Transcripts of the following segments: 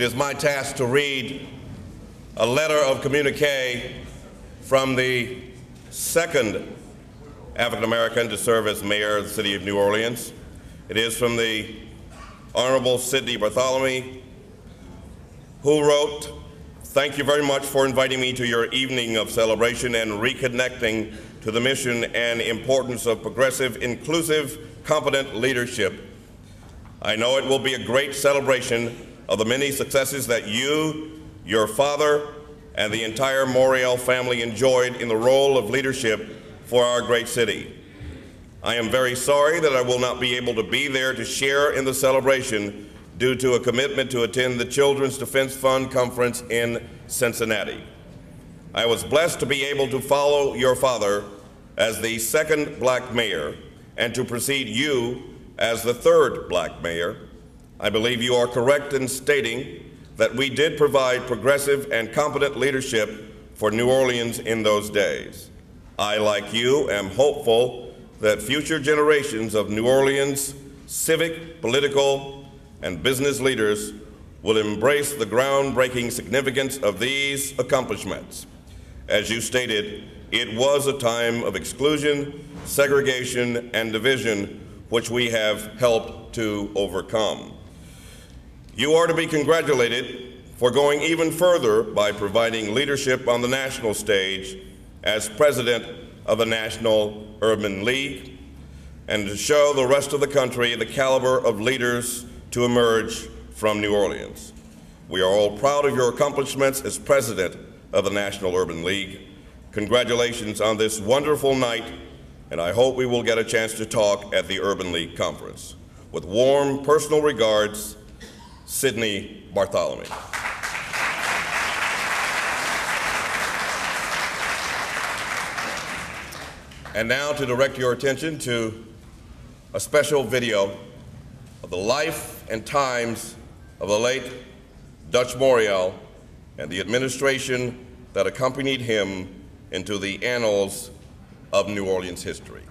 it is my task to read a letter of communique from the second African American to serve as mayor of the city of New Orleans. It is from the Honorable Sidney Barthelemy, who wrote, Thank you very much for inviting me to your evening of celebration and reconnecting to the mission and importance of progressive, inclusive, competent leadership. I know it will be a great celebration of the many successes that you, your father, and the entire Morial family enjoyed in the role of leadership for our great city. I am very sorry that I will not be able to be there to share in the celebration due to a commitment to attend the Children's Defense Fund Conference in Cincinnati. I was blessed to be able to follow your father as the second black mayor and to precede you as the third black mayor. I believe you are correct in stating that we did provide progressive and competent leadership for New Orleans in those days. I, like you, am hopeful that future generations of New Orleans civic, political, and business leaders will embrace the groundbreaking significance of these accomplishments. As you stated, it was a time of exclusion, segregation, and division which we have helped to overcome. You are to be congratulated for going even further by providing leadership on the national stage as president of the National Urban League and to show the rest of the country the caliber of leaders to emerge from New Orleans. We are all proud of your accomplishments as president of the National Urban League. Congratulations on this wonderful night, and I hope we will get a chance to talk at the Urban League Conference. With warm personal regards, Sidney Barthelemy. And now to direct your attention to a special video of the life and times of the late Dutch Morial and the administration that accompanied him into the annals of New Orleans history.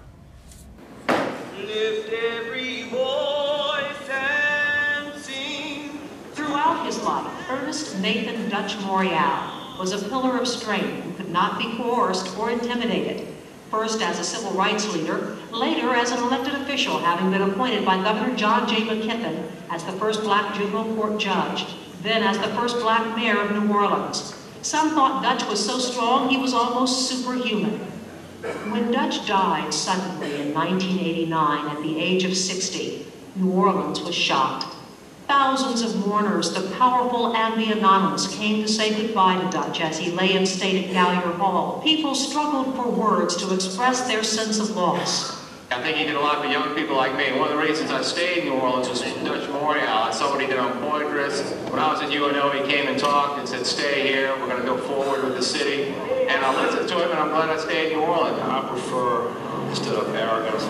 Ernest Nathan Dutch Morial was a pillar of strength who could not be coerced or intimidated first as a civil rights leader, later as an elected official, having been appointed by Governor John J. McKeithen as the first black juvenile court judge, then as the first black mayor of New Orleans. Some thought Dutch was so strong he was almost superhuman. When Dutch died suddenly in 1989 at the age of 60, New Orleans was shocked. Thousands of mourners, the powerful and the anonymous, came to say goodbye to Dutch as he lay in state at Gallier Hall. People struggled for words to express their sense of loss. I think he did a lot for young people like me. One of the reasons I stayed in New Orleans was Dutch Morial and somebody that I'm poetess. When I was at UNO, he came and talked and said, stay here, we're going to go forward with the city. And I listened to him and I'm glad I stayed in New Orleans. I prefer uh, instead of arrogance,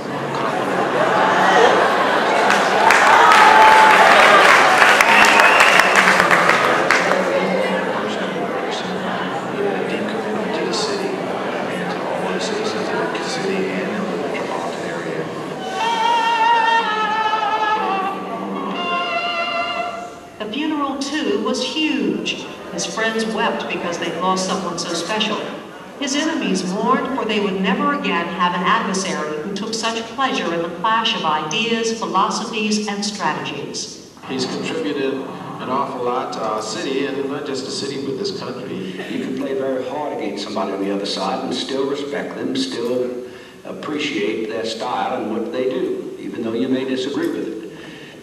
adversary who took such pleasure in the clash of ideas, philosophies, and strategies. He's contributed an awful lot to our city, and not just the city, but this country. You can play very hard against somebody on the other side and still respect them, still appreciate their style and what they do, even though you may disagree with it.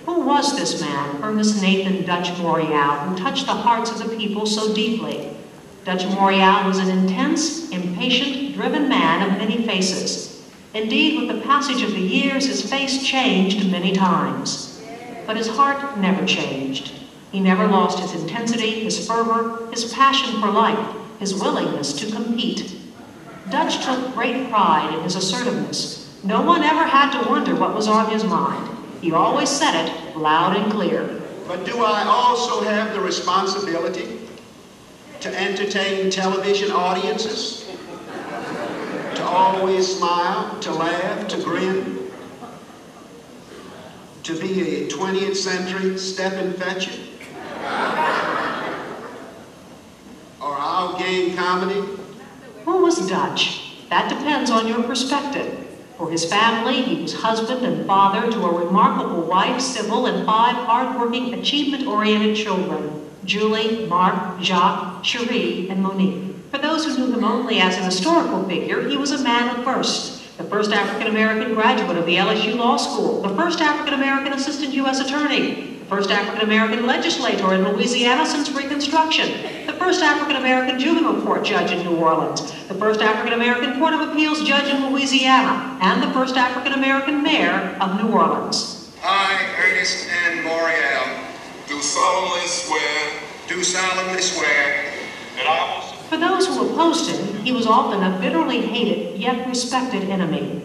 Who was this man, Ernest Nathan Dutch Morial, who touched the hearts of the people so deeply? Dutch Morial was an intense, impatient, driven man of many faces. Indeed, with the passage of the years, his face changed many times. But his heart never changed. He never lost his intensity, his fervor, his passion for life, his willingness to compete. Dutch took great pride in his assertiveness. No one ever had to wonder what was on his mind. He always said it loud and clear. But do I also have the responsibility to entertain television audiences? Always smile, to laugh, to grin? To be a 20th century Stepin Fetchit? Or old game comedy? Who was Dutch? That depends on your perspective. For his family, he was husband and father to a remarkable wife, Sybil, and five hardworking, achievement-oriented children, Julie, Marc, Jacques, Cherie, and Monique. For those who knew him only as an historical figure, he was a man of first, the first African-American graduate of the LSU Law School, the first African-American assistant U.S. attorney, the first African-American legislator in Louisiana since Reconstruction, the first African-American juvenile court judge in New Orleans, the first African-American Court of Appeals judge in Louisiana, and the first African-American mayor of New Orleans. I, Ernest N. Morial, do solemnly swear do solemnly swear that I will For those who opposed him, he was often a bitterly hated yet respected enemy.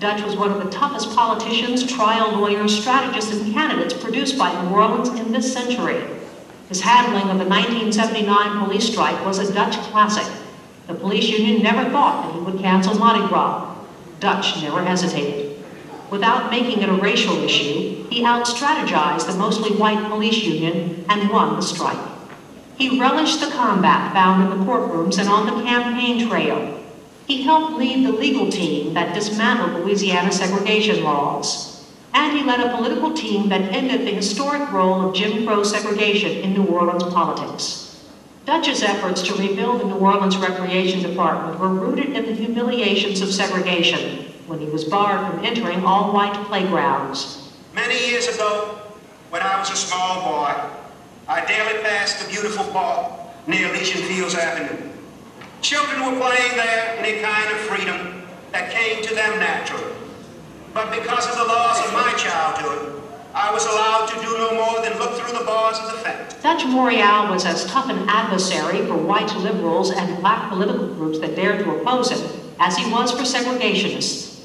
Dutch was one of the toughest politicians, trial lawyers, strategists, and candidates produced by New Orleans in this century. His handling of the 1979 police strike was a Dutch classic. The police union never thought that he would cancel Mardi Gras. Dutch never hesitated. Without making it a racial issue, he out-strategized the mostly white police union and won the strike. He relished the combat found in the courtrooms and on the campaign trail, he helped lead the legal team that dismantled Louisiana segregation laws. And he led a political team that ended the historic role of Jim Crow segregation in New Orleans politics. Dutch's efforts to rebuild the New Orleans Recreation Department were rooted in the humiliations of segregation when he was barred from entering all white playgrounds. Many years ago, when I was a small boy, I daily passed the beautiful park near Elysian Fields Avenue. Children were playing there in a kind of freedom that came to them naturally. But because of the laws of my childhood, I was allowed to do no more than look through the bars of the fence. Dutch Morial was as tough an adversary for white liberals and black political groups that dared to oppose him as he was for segregationists.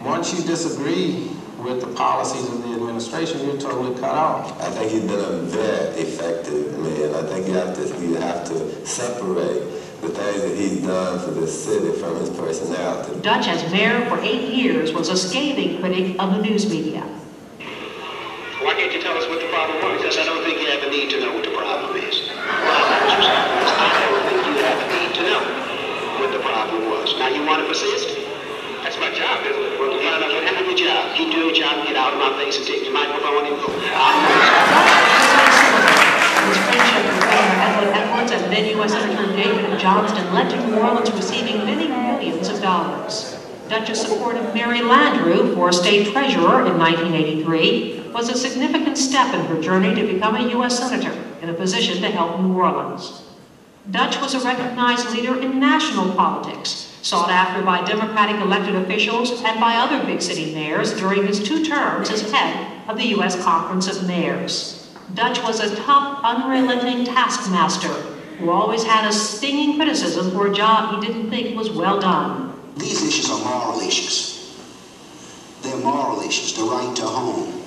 Once you disagree with the policies of the administration, you're totally cut off. I think he's been a very effective man. I think you have to you have to separate the things that he's done for this city from his personality. Dutch, as mayor for eight years, was a scathing critic of the news media. Why can't you tell us what the problem was? Because I don't think you have a need to know what the problem is. I don't think you have a need to know what the problem was. Now, you want to persist? That's my job, isn't it? Well, you know, whatever your job, keep doing your job and get out of my face and take the microphone and go. And then U.S. Senator David Johnston led to New Orleans receiving many millions of dollars. Dutch's support of Mary Landrieu for state treasurer in 1983 was a significant step in her journey to become a U.S. Senator in a position to help New Orleans. Dutch was a recognized leader in national politics, sought after by Democratic elected officials and by other big city mayors during his two terms as head of the U.S. Conference of Mayors. Dutch was a tough, unrelenting taskmaster who always had a stinging criticism for a job he didn't think was well done. These issues are moral issues. They're moral issues. The right to home,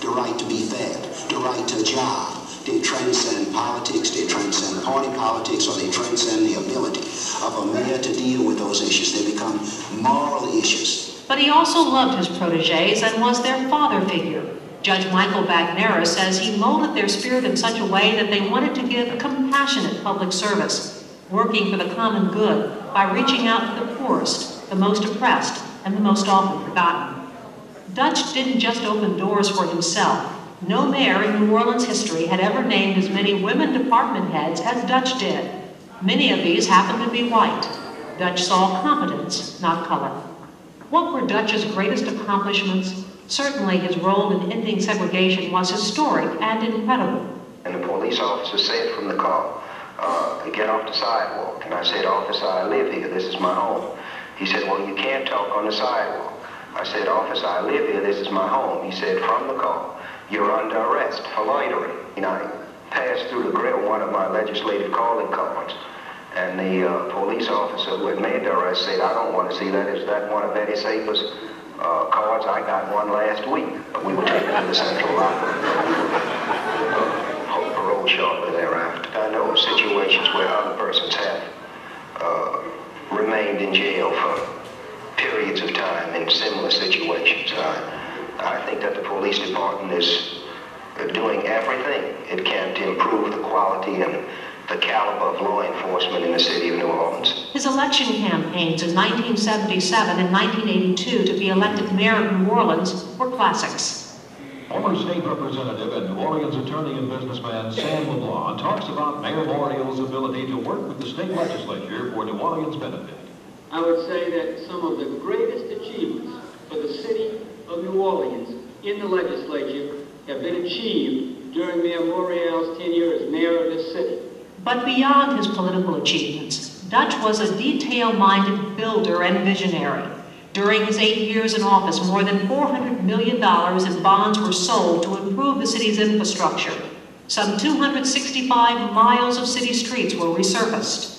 the right to be fed, the right to a job. They transcend politics, they transcend party politics, or they transcend the ability of a mayor to deal with those issues. They become moral issues. But he also loved his proteges and was their father figure. Judge Michael Bagneris says he molded their spirit in such a way that they wanted to give a compassionate public service, working for the common good by reaching out to the poorest, the most oppressed, and the most often forgotten. Dutch didn't just open doors for himself. No mayor in New Orleans history had ever named as many women department heads as Dutch did. Many of these happened to be white. Dutch saw competence, not color. What were Dutch's greatest accomplishments? Certainly his role in ending segregation was historic and incredible. And the police officer said from the car, uh, get off the sidewalk. And I said, officer, I live here. This is my home. He said, well, you can't talk on the sidewalk. I said, officer, I live here. This is my home. He said, from the car, you're under arrest for loitering. And I passed through the grill one of my legislative calling cards. And the uh, police officer who had made the arrest said, I don't want to see that. Is that one of Betty Saper's uh, cards? I got one last week. We were taken to the central locker. Shortly thereafter. I know of situations where other persons have uh, remained in jail for periods of time in similar situations. I, I think that the police department is uh, doing everything it can to improve the quality and the caliber of law enforcement in the city of New Orleans. His election campaigns in 1977 and 1982 to be elected mayor of New Orleans were classics. Former state representative and New Orleans attorney and businessman Sam LeBlanc talks about Mayor Morial's ability to work with the state legislature for New Orleans' benefit. I would say that some of the greatest achievements for the city of New Orleans in the legislature have been achieved during Mayor Morial's tenure as mayor of this city. But beyond his political achievements, Dutch was a detail-minded builder and visionary. During his eight years in office, more than $400 million in bonds were sold to improve the city's infrastructure. Some 265 miles of city streets were resurfaced.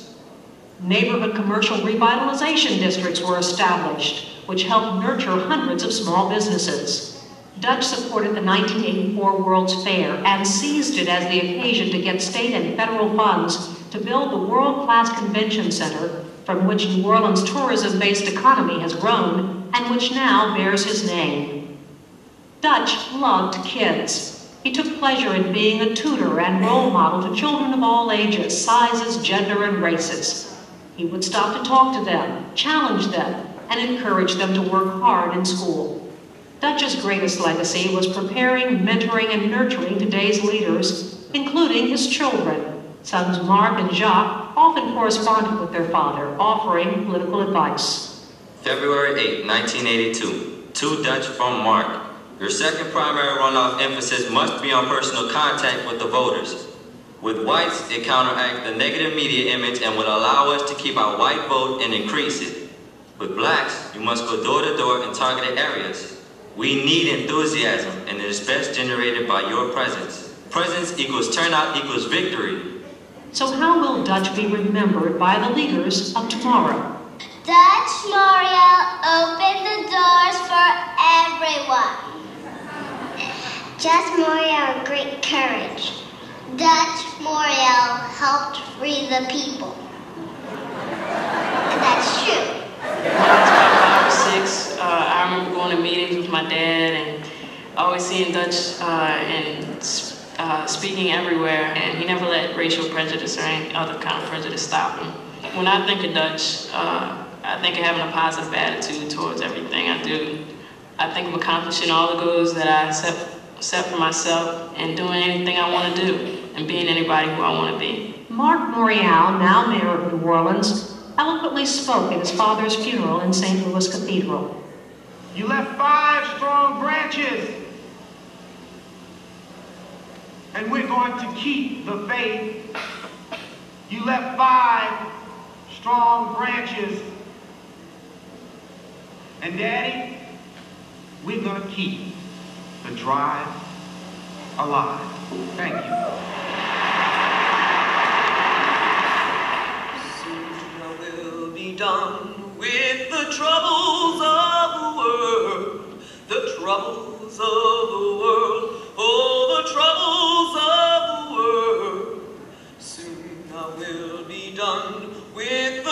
Neighborhood commercial revitalization districts were established, which helped nurture hundreds of small businesses. Dutch supported the 1984 World's Fair and seized it as the occasion to get state and federal funds to build the world-class convention center from which New Orleans' tourism-based economy has grown and which now bears his name. Dutch loved kids. He took pleasure in being a tutor and role model to children of all ages, sizes, gender, and races. He would stop to talk to them, challenge them, and encourage them to work hard in school. Dutch's greatest legacy was preparing, mentoring, and nurturing today's leaders, including his children. Sons Marc and Jacques often corresponded with their father, offering political advice. February 8, 1982. To Dutch from Marc. Your second primary runoff emphasis must be on personal contact with the voters. With whites, it counteracts the negative media image and will allow us to keep our white vote and increase it. With blacks, you must go door to door in targeted areas. We need enthusiasm, and it is best generated by your presence. Presence equals turnout equals victory. So how will Dutch be remembered by the leaders of tomorrow? Dutch Morial opened the doors for everyone. Just Morial, great courage. Dutch Morial helped free the people. And that's true. Five or six, uh, I remember going to meetings with my dad and always seeing Dutch uh, and uh, speaking everywhere, and he never let racial prejudice or any other kind of prejudice stop him. When I think of Dutch, uh, I think of having a positive attitude towards everything I do. I think of accomplishing all the goals that I set, set for myself and doing anything I want to do and being anybody who I want to be. Marc Morial, now mayor of New Orleans, eloquently spoke at his father's funeral in St. Louis Cathedral. You left five strong branches. And we're going to keep the faith. You left five strong branches. And Daddy, we're going to keep the drive alive. Thank you. Soon will be done with the troubles of the world, the troubles of the world, oh, the troubles of the world. Soon I will be done with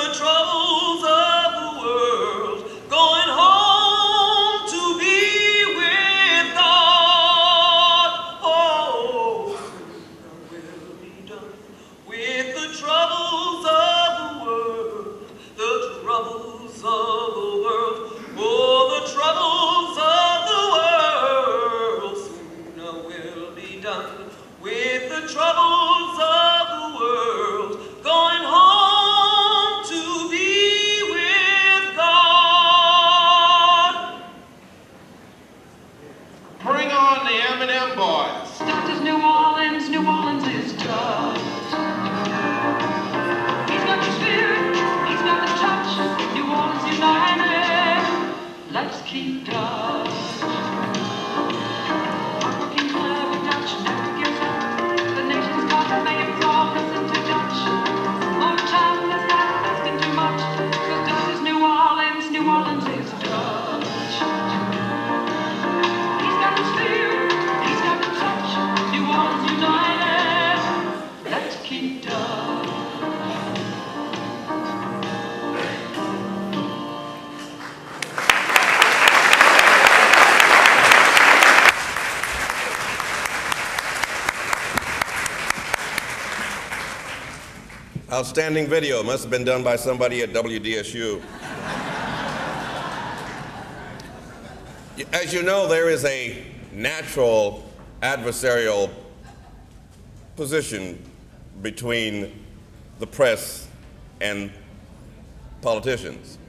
Outstanding video. Must have been done by somebody at WDSU. As you know, there is a natural adversarial position between the press and politicians.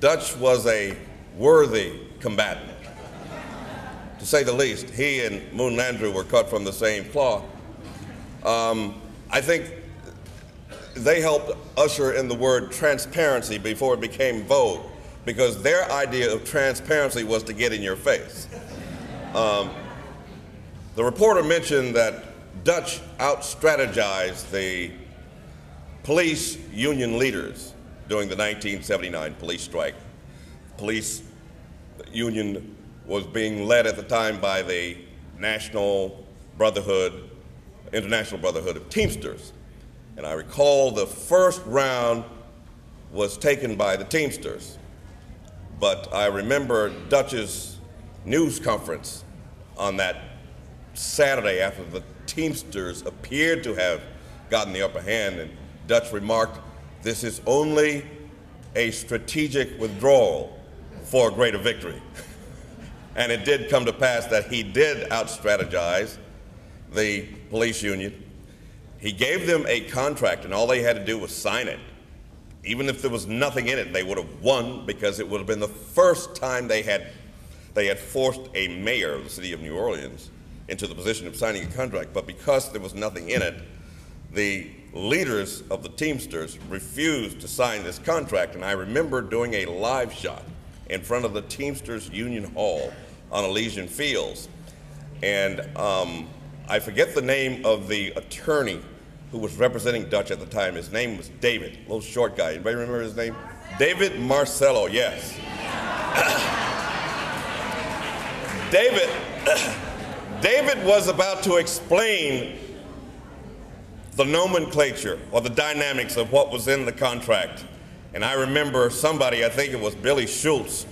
Dutch was a worthy combatant, to say the least. He and Moon Landrieu were cut from the same cloth. Um, I think they helped usher in the word transparency before it became vogue, because their idea of transparency was to get in your face. Um, the reporter mentioned that Dutch out strategized the police union leaders during the 1979 police strike. Police union was being led at the time by the National Brotherhood, International Brotherhood of Teamsters. And I recall the first round was taken by the Teamsters. But I remember Dutch's news conference on that Saturday after the Teamsters appeared to have gotten the upper hand, and Dutch remarked, This is only a strategic withdrawal for a greater victory. and it did come to pass that he did out strategize the police union. He gave them a contract, and all they had to do was sign it. Even if there was nothing in it, they would have won because it would have been the first time they had, they had forced a mayor of the city of New Orleans into the position of signing a contract. But because there was nothing in it, the leaders of the Teamsters refused to sign this contract. And I remember doing a live shot in front of the Teamsters Union Hall on Elysian Fields. And um, I forget the name of the attorney who was representing Dutch at the time. His name was David, little short guy. Anybody remember his name? David Marcello, yes. David David was about to explain the nomenclature or the dynamics of what was in the contract. And I remember somebody, I think it was Billy Schultz,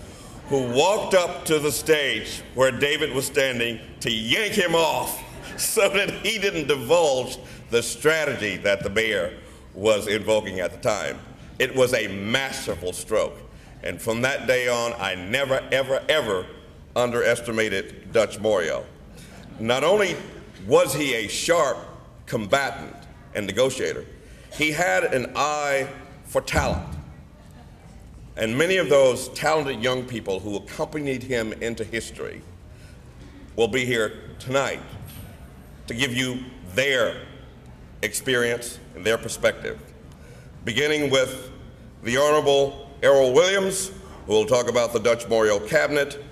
who walked up to the stage where David was standing to yank him off so that he didn't divulge the strategy that the mayor was invoking at the time. It was a masterful stroke. And from that day on, I never, ever, ever underestimated Dutch Morial. Not only was he a sharp combatant and negotiator, he had an eye for talent. And many of those talented young people who accompanied him into history will be here tonight to give you their experience and their perspective. Beginning with the Honorable Errol Williams, who will talk about the Dutch Morial Cabinet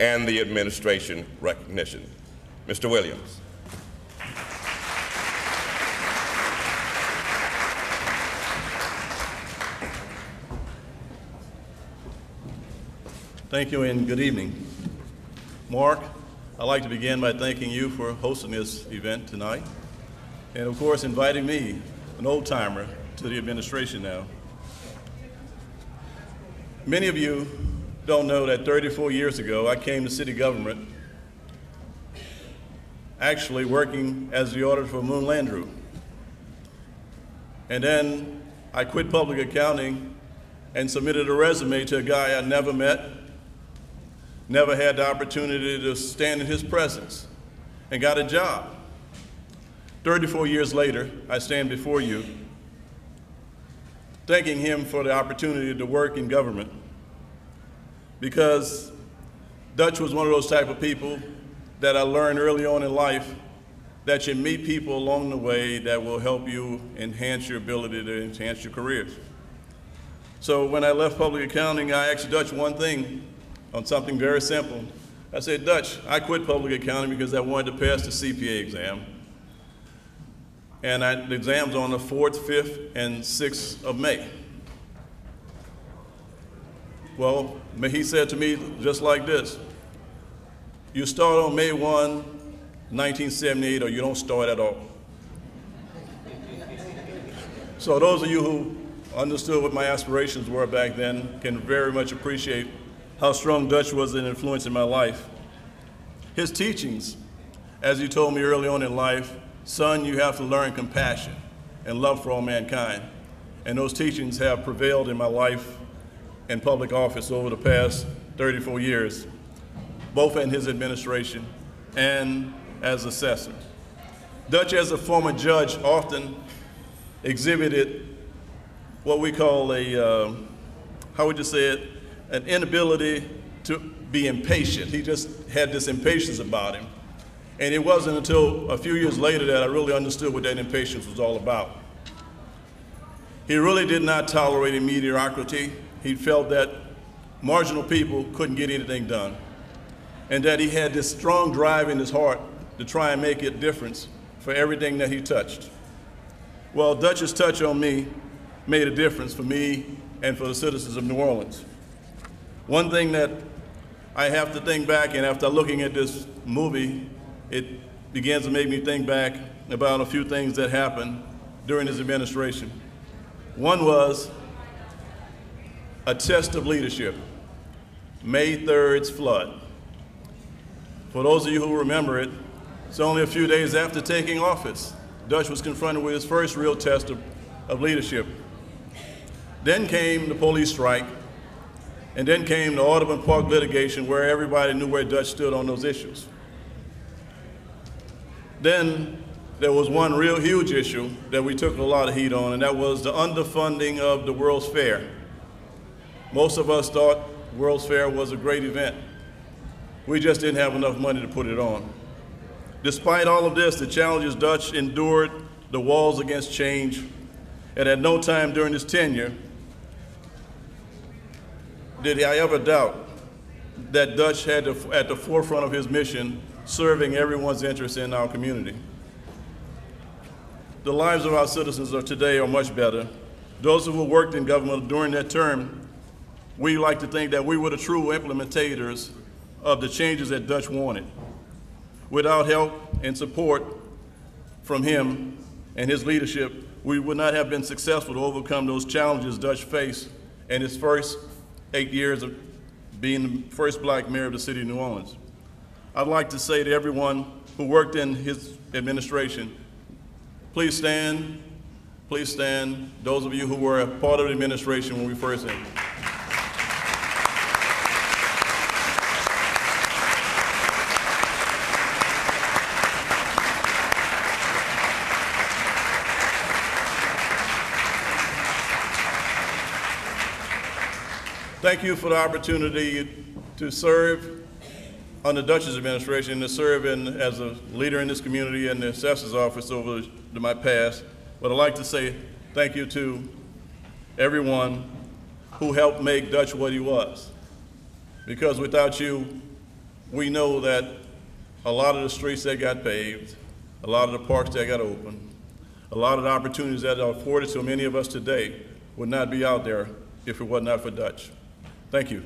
and the administration recognition. Mr. Williams. Thank you and good evening. Marc, I'd like to begin by thanking you for hosting this event tonight and, of course, inviting me, an old timer, to the administration now. Many of you don't know that 34 years ago I came to city government actually working as the auditor for Moon Landrieu. And then I quit public accounting and submitted a resume to a guy I never met, never had the opportunity to stand in his presence, and got a job. 34 years later, I stand before you, thanking him for the opportunity to work in government because Dutch was one of those type of people that I learned early on in life that you meet people along the way that will help you enhance your ability to enhance your careers. So when I left public accounting, I asked Dutch one thing on something very simple. I said, Dutch, I quit public accounting because I wanted to pass the CPA exam. And I, the exam's on the 4th, 5th, and 6th of May. Well, he said to me just like this, you start on May 1, 1978, or you don't start at all. So those of you who understood what my aspirations were back then can very much appreciate how strong Dutch was an influence in my life. His teachings, as he told me early on in life, son, you have to learn compassion. and love for all mankind. And those teachings have prevailed in my life and public office over the past 34 years, both in his administration and as assessor. Dutch, as a former judge, often exhibited what we call a, uh, how would you say it, an inability to be impatient. He just had this impatience about him. And it wasn't until a few years later that I really understood what that impatience was all about. He really did not tolerate mediocrity. He felt that marginal people couldn't get anything done. And that he had this strong drive in his heart to try and make a difference for everything that he touched. Well, Dutch's touch on me made a difference for me and for the citizens of New Orleans. One thing that I have to think back, and after looking at this movie, it begins to make me think back about a few things that happened during his administration. One was a test of leadership, May 3rd's flood. For those of you who remember it, it's only a few days after taking office. Dutch was confronted with his first real test of, of leadership. Then came the police strike, and then came the Audubon Park litigation where everybody knew where Dutch stood on those issues. Then there was one real huge issue that we took a lot of heat on, and that was the underfunding of the World's Fair. Most of us thought World's Fair was a great event. We just didn't have enough money to put it on. Despite all of this, the challenges Dutch endured, the walls against change, and at no time during his tenure did I ever doubt that Dutch had to, at the forefront of his mission serving everyone's interest in our community. The lives of our citizens of today are much better. Those of who worked in government during that term, we like to think that we were the true implementators of the changes that Dutch wanted. Without help and support from him and his leadership, we would not have been successful to overcome those challenges Dutch faced in his first eight years of being the first black mayor of the city of New Orleans. I'd like to say to everyone who worked in his administration, please stand, please stand, those of you who were a part of the administration when we first entered. Thank you for the opportunity to serve under Dutch's administration to serve in, as a leader in this community and the assessor's office over to my past. But I'd like to say thank you to everyone who helped make Dutch what he was. Because without you, we know that a lot of the streets that got paved, a lot of the parks that got opened, a lot of the opportunities that are afforded to many of us today would not be out there if it was not for Dutch. Thank you.